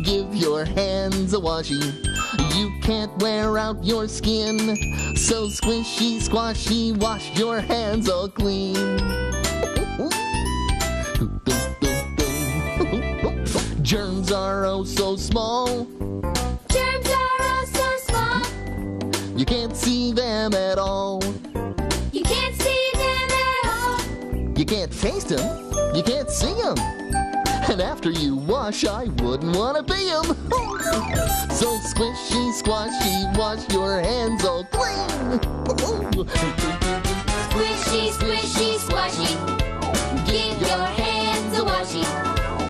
Give your hands a washing. You can't wear out your skin. So squishy, squashy, wash your hands all clean. Germs are oh so small. Germs are oh so small. You can't see them at all. You can't see them at all. You can't taste them. You can't see them. And after you wash, I wouldn't want to be them. so squishy, squashy, wash your hands all clean. Squishy, squishy, squashy.